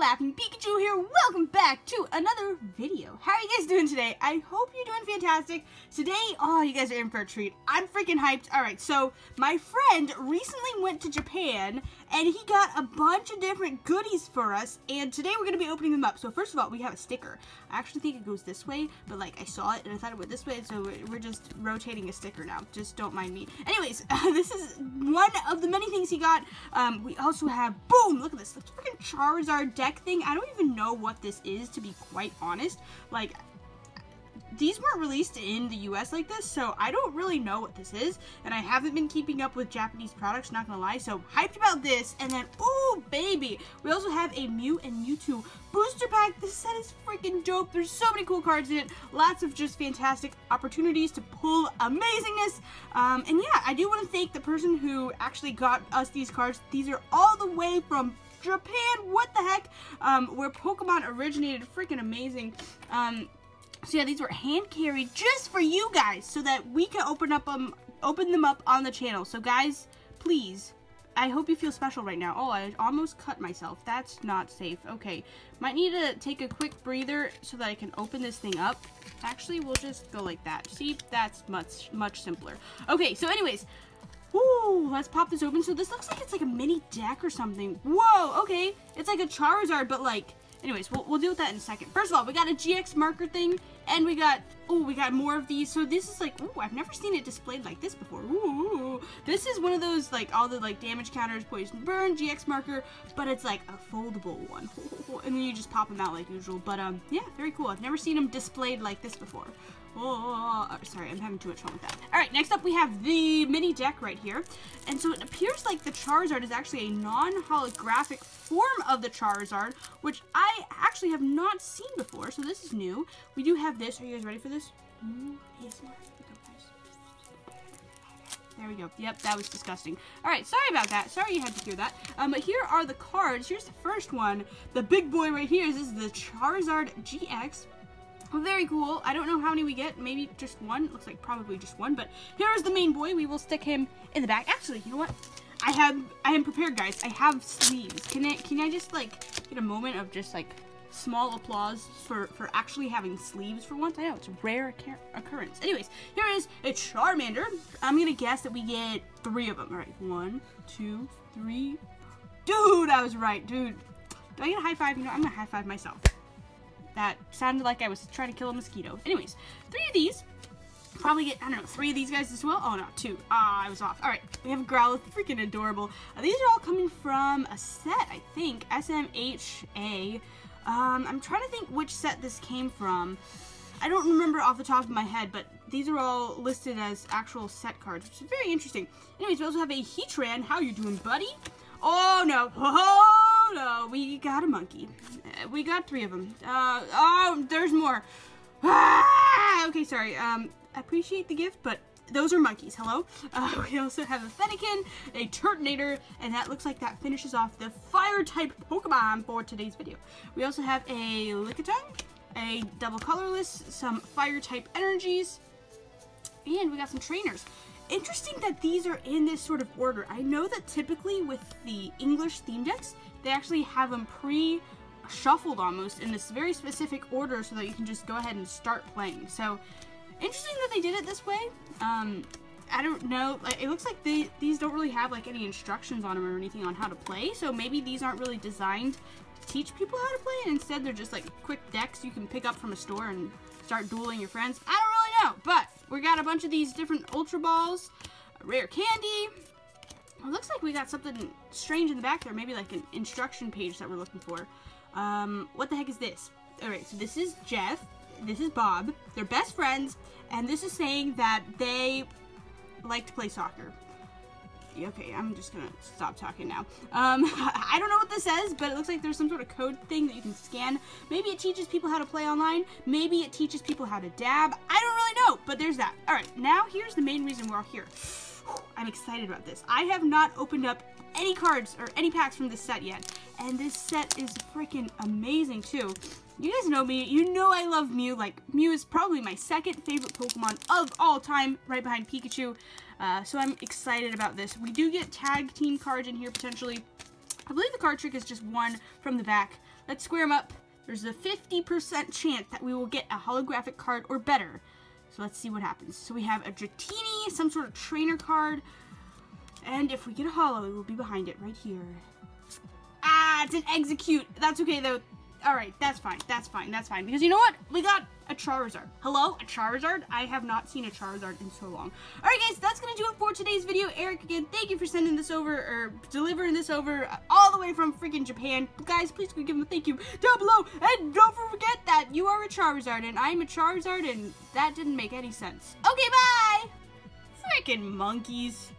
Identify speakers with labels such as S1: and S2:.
S1: Laughing Pikachu here. Welcome back to another video. How are you guys doing today? I hope you're doing fantastic. Today, oh, you guys are in for a treat. I'm freaking hyped. All right, so my friend recently went to Japan and he got a bunch of different goodies for us and today we're going to be opening them up. So first of all, we have a sticker. I actually think it goes this way, but like I saw it and I thought it went this way, so we're just rotating a sticker now. Just don't mind me. Anyways, uh, this is one of the many things he got. Um, we also have, boom, look at this, the freaking Charizard deck thing. I don't even know what this is, to be quite honest. Like, these weren't released in the US like this, so I don't really know what this is, and I haven't been keeping up with Japanese products, not gonna lie, so hyped about this, and then, ooh, baby, we also have a Mew and Mewtwo booster pack. This set is freaking dope. There's so many cool cards in it, lots of just fantastic opportunities to pull amazingness, um, and yeah, I do want to thank the person who actually got us these cards. These are all the way from Japan, what the heck, um, where Pokemon originated, freaking amazing, um, so yeah, these were hand carried just for you guys so that we can open up um open them up on the channel. So guys, please, I hope you feel special right now. Oh, I almost cut myself. That's not safe. Okay, might need to take a quick breather so that I can open this thing up. Actually, we'll just go like that. See, that's much, much simpler. Okay, so anyways, Ooh, let's pop this open. So this looks like it's like a mini deck or something. Whoa, okay. It's like a Charizard, but like Anyways, we'll, we'll deal with that in a second. First of all, we got a GX marker thing, and we got, oh, we got more of these. So this is like, oh, I've never seen it displayed like this before. Ooh, this is one of those, like, all the, like, damage counters, poison burn, GX marker, but it's, like, a foldable one. And then you just pop them out like usual. But, um, yeah, very cool. I've never seen them displayed like this before. Oh, sorry, I'm having too much fun with that. Alright, next up we have the mini deck right here. And so it appears like the Charizard is actually a non-holographic form of the Charizard, which I actually have not seen before, so this is new. We do have this. Are you guys ready for this? Ooh, There we go. Yep, that was disgusting. All right, sorry about that. Sorry you had to hear that. Um, but here are the cards. Here's the first one. The big boy right here. This is the Charizard GX. Very cool. I don't know how many we get. Maybe just one. Looks like probably just one. But here is the main boy. We will stick him in the back. Actually, you know what? I have. I am prepared, guys. I have sleeves. Can I? Can I just like get a moment of just like small applause for for actually having sleeves for once? I know it's a rare occurrence. Anyways, here is a Charmander. I'm gonna guess that we get three of them. All right, one, two, three. Dude, I was right, dude. Do I get a high five? You know, I'm gonna high five myself. That sounded like I was trying to kill a mosquito. Anyways, three of these. Probably get, I don't know, three of these guys as well. Oh, no, two. Ah, I was off. All right, we have Growlithe. Freaking adorable. Uh, these are all coming from a set, I think. SMHA. Um, I'm trying to think which set this came from. I don't remember off the top of my head, but these are all listed as actual set cards, which is very interesting. Anyways, we also have a Heatran. How you doing, buddy? Oh, no. Oh, no, we got a monkey. Uh, we got three of them. Uh, oh, there's more. Ah! Okay, sorry. Um, I appreciate the gift, but those are monkeys. Hello. Uh, we also have a Fennekin, a Turtonator, and that looks like that finishes off the fire-type Pokemon for today's video. We also have a Lickitung, a double colorless, some fire-type energies, and we got some trainers interesting that these are in this sort of order. I know that typically with the English theme decks, they actually have them pre shuffled almost in this very specific order so that you can just go ahead and start playing. So interesting that they did it this way. Um, I don't know. It looks like they, these don't really have like any instructions on them or anything on how to play. So maybe these aren't really designed to teach people how to play. And instead, they're just like quick decks you can pick up from a store and start dueling your friends. I don't really know. But we got a bunch of these different Ultra Balls, rare candy, it looks like we got something strange in the back there. Maybe like an instruction page that we're looking for. Um, what the heck is this? Alright, so this is Jeff. This is Bob. They're best friends. And this is saying that they like to play soccer. Okay, I'm just gonna stop talking now. Um, I don't know what this says, but it looks like there's some sort of code thing that you can scan. Maybe it teaches people how to play online. Maybe it teaches people how to dab. I don't really know, but there's that. Alright, now here's the main reason we're all here. I'm excited about this. I have not opened up any cards or any packs from this set yet, and this set is freaking amazing too. You guys know me. You know I love Mew. Like, Mew is probably my second favorite Pokemon of all time, right behind Pikachu. Uh, so I'm excited about this. We do get tag team cards in here potentially. I believe the card trick is just one from the back let's square them up. There's a 50% chance that we will get a holographic card or better. So let's see what happens. So we have a Dratini, some sort of trainer card. And if we get a holo, it will be behind it right here. Ah, it's an Exeggcute. That's okay though. Alright, that's fine. That's fine. That's fine. Because you know what? We got a Charizard. Hello? A Charizard? I have not seen a Charizard in so long. Alright guys, that's going to do it for today's video. Eric, again, thank you for sending this over, or delivering this over all the way from freaking Japan. Guys, please give him a thank you down below. And don't forget that you are a Charizard, and I'm a Charizard, and that didn't make any sense. Okay, bye! Freaking monkeys.